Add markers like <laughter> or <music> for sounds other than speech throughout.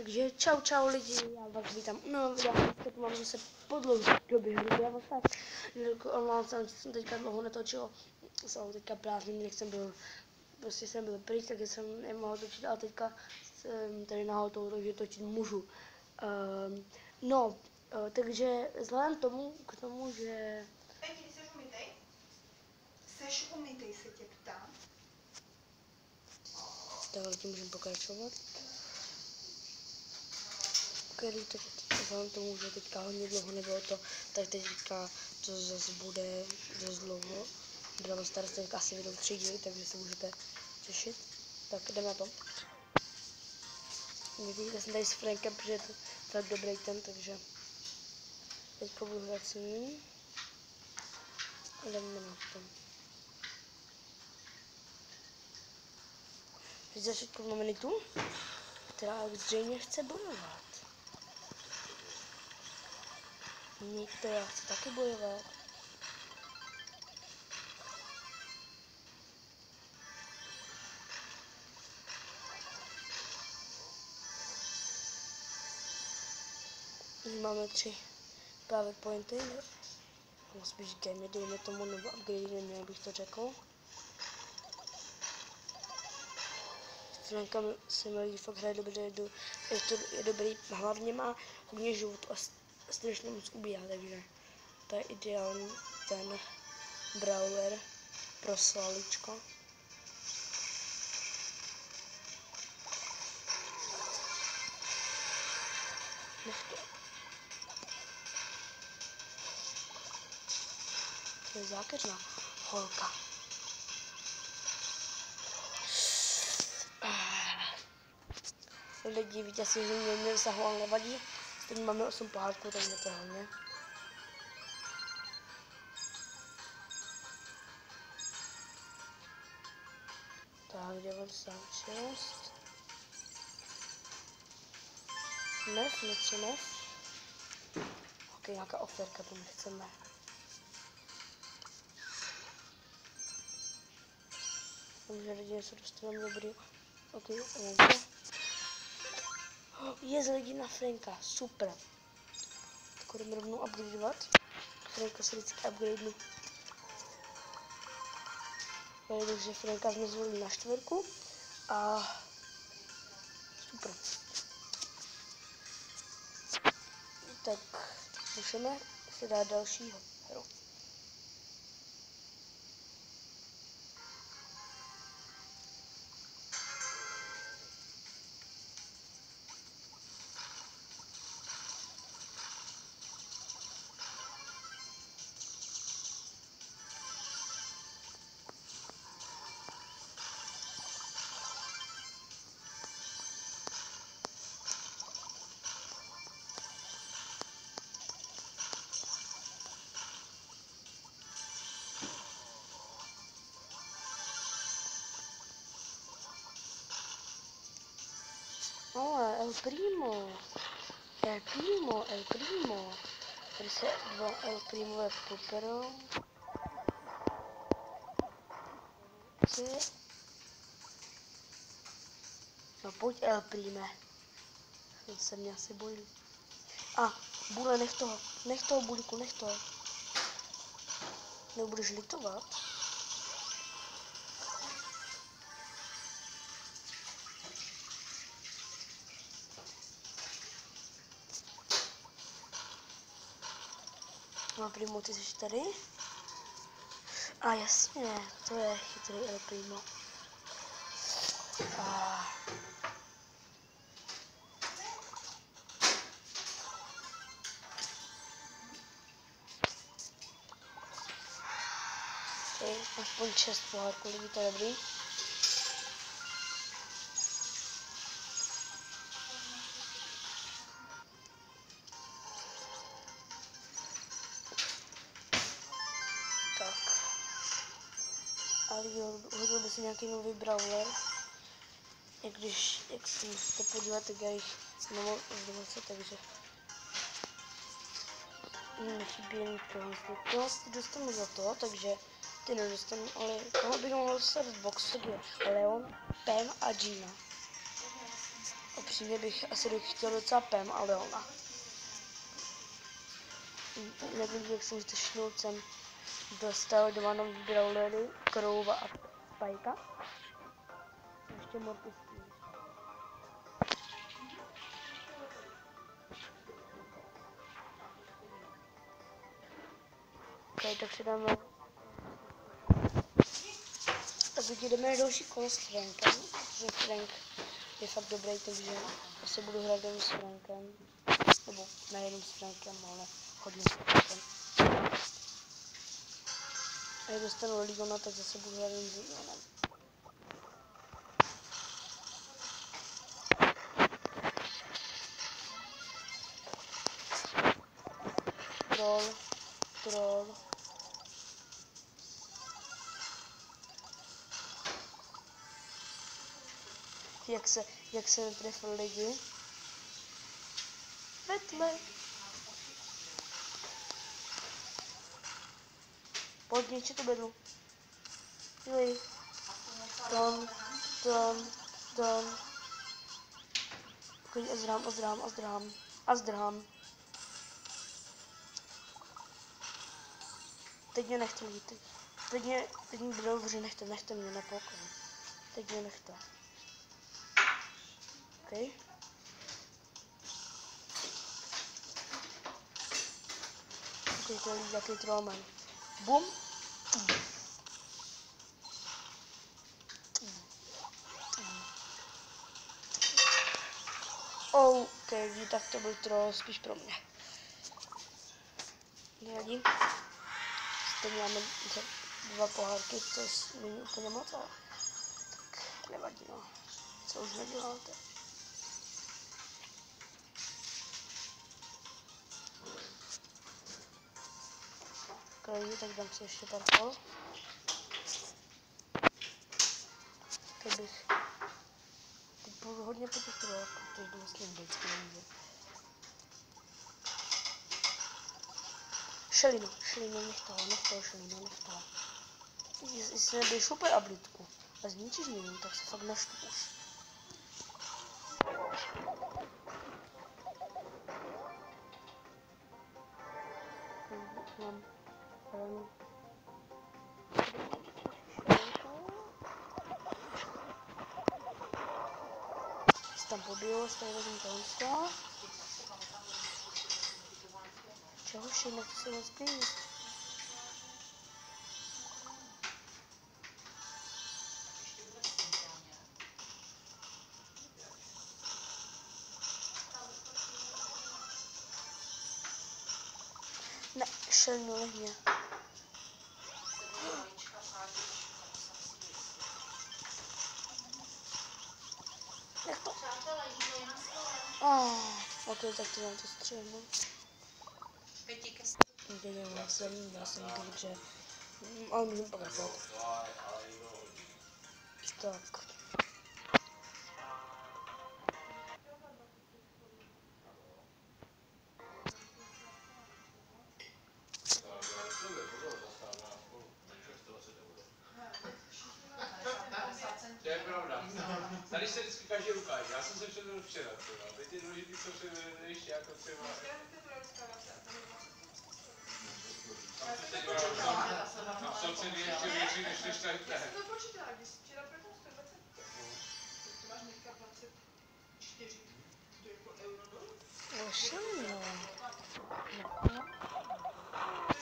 Takže čau čau lidi, já vás vítám u nového videa, tu mám zase po dlouhé době hru, já vás omlouvám se, jsem teďka dlouho netočil, jsem teďka prázdný, jak jsem byl, prostě jsem byl pryč, takže jsem nemohl točit, ale teďka jsem tady nahotou, takže točit můžu. Um, no, uh, takže vzhledem tomu, k tomu, že... Peti, seš umytej? Seš umytej, se tě ptám. Takhle tím můžeme pokračovat. Který to vzhledem tomu, že teďka hodně dlouho nebylo to, tak teďka to zase bude dost dlouho. Byla starost teďka asi vydou tři díly, takže se můžete těšit. Tak jdeme na to. Vidíte, jsem tady s Frankem, protože je to fakt dobrý ten, takže teď budu hrát s ním. Jdeme na to. Teď začít kommunitu, která zřejmě chce bojovat. Některá chce taky bojovat. Máme tři právě pointy, nebo spíš gemy, dejme tomu, nebo upgrade, nevím, bych to řekl. Franka se mi líbí, fakt hraje dobře, je, do, je, to, je dobrý, hlavně má hodně život a strašně moc ubíhá, takže to je ideální ten brawler pro sláličko. Nech to. Je zákeřná holka. lidi víte si, že mě nedosahoval, nevadí. Teď máme 8 pohádků, takže to hodně. Tak, 96. Nef, něco nef. Ok, nějaká oferka, to nechceme. Takže lidi něco dostaneme dobrý. Ok, okay. <gasps> Je z lidi na Franka, super. Tak jdeme rovnou upgradeovat. Franka se vždycky upgradenu. Takže Franka jsme zvolili na čtvrku. A super. Tak můžeme si dát dalšího hru. Oh, El Primo. El Primo, El Primo. Tady se dva El Primo poperou. No pojď El Prime. Ten se mě asi bojí. A, Bule, nech toho, nech toho, Buliku, nech toho. Nebudeš litovat? No Primo, ty jsi tady? A jasně, to je chytrý El Primo. A... Okay, aspoň 6 pohádků lidí, to je dobrý. Ale hodil by si nějaký nový brawler. Jak když, jak se musíte podívat, tak já jich nemohu z takže mi chybí jen. Tohle si dostanu za to, takže ty nedostanu, ale tohle bych mohl dostat z boxu, je Leon, Pam a Gina. Upřímně bych asi chtěl docela Pem, ale ona. Nevím, jak jsem zdešnul, jsem dostal dva nový brawlery, Krouva a Pajka. Ještě Mortis Steel. Ok, tak si dáme... Tak jdeme na další kolo s Frankem, protože Frank je fakt dobrý, takže asi budu hrát jen s Frankem. Nebo nejenom s Frankem, ale hodně s Frankem. A jak dostanu Ligona, tak zase budu s Ligonem. Troll, troll. Jak se, jak se netrefil lidi. Pojď, něče to bedlu. Joj. Tom, tom, tom. Pojď, a zdrám, a zdrám, a zdrám. A zdrám. Teď mě nechte jít. Teď, mě, teď mě budou vři, nechte, nechte mě na pokoj. Teď mě nechte. OK. Teď to je jaký trollman. Bum. OK, tak to byl troll spíš pro mě. Nevadí. Stejně máme dva pohárky, to není úplně moc, ale tak nevadí, no. Co už neděláte? Ok, tak dám si ještě pár kol. Teď bych... Teď budu hodně po protože jdu vlastně vždycky nejde. Šelino, šelino, nech toho, nech toho, šelino, nech toho. Jestli nebudeš super ablitku a zničíš mě, tak se fakt naštvu už. Mám um, tam tady vezmu tohle. Čeho všechno si moc být? Ne, šelnu lehně. To? Oh, ok, tak to dám to střihnu. Dělám jsem, já jsem takže... mm, Ale můžu pokračovat. Tak. Pravda. Tady se vždycky každý ukáže. Já jsem se předvedl včera, třeba. Teď ty důležitý jako třeba. Tam se teď tam jsou ceny ještě větší než než tady Já jsem to počítala, když včera prodal 120, tak to máš dneska 24. To je jako euro dolů. No,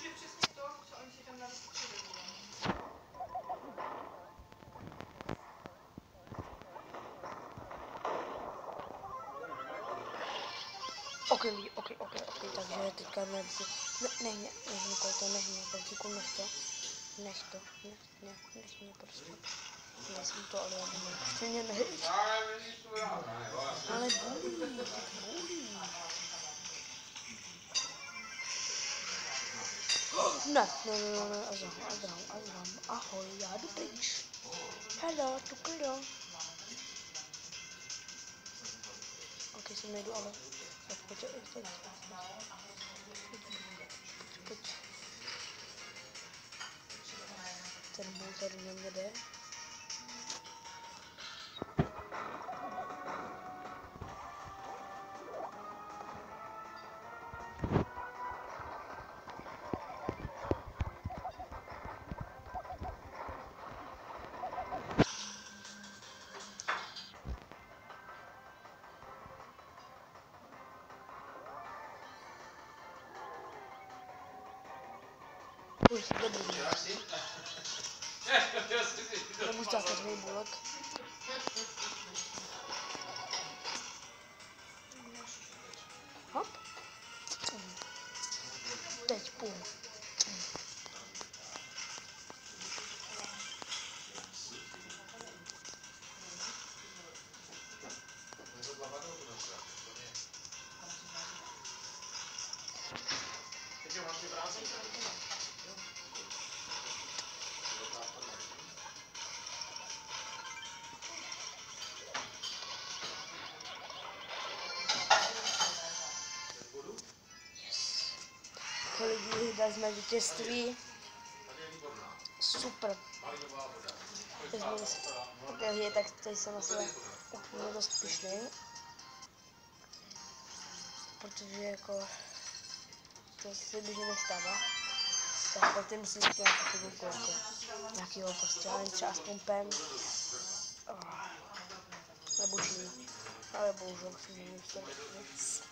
je přesně to, co oni si tam navíc přivedli. Ok, ok, ok, ok, takže teďka ne, ne, ne, ne, nech mě to, nech mě, Bertíku, nech to, nech to, nech, ne, nech mě prostě. Já jsem to, ale já nevím, prostě mě nech, Ale vidíš, to já ne, jo, já jsem- ale bolí, bolí. Ne, ne, ne, ne, ne, Azram, Azram, Azram, ahoj, já jdu pryč. Hello, tu klido. Ok, jsem nejdu, ale... Tak pojď, pojď, pojď, pojď. Ten bůh tady Už dobrý. Děláš si? Ne, já si si to Nemůžu dát takový bulek. Hop. Teď půl. Jsme vítězství. Super. Takže tak teď jsem sebe úplně dost pišný. Protože jako to se běžně nestává. Tak pak ty musím nějakou figurku jako nějakýho prostě, ale třeba s pumpem. Oh. Nebo čím. Ale bohužel si nevím, nic.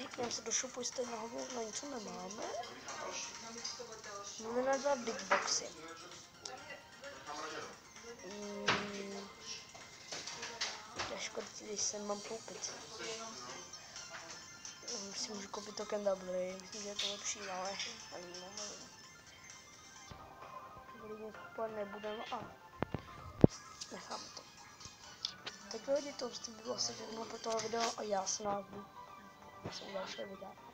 Vlíkneme se do šupu, jestli na hovno na něco nemáme. Máme na dva big boxy. Mm, to je škoda, když se mám koupit. Si můžu koupit to Canterbury, myslím, že je to lepší, ale nevím. Když něco kupovat nebudeme a necháme to. Tak lidi, to by bylo asi všechno pro tohle video a já se nás budu u dalšího videa.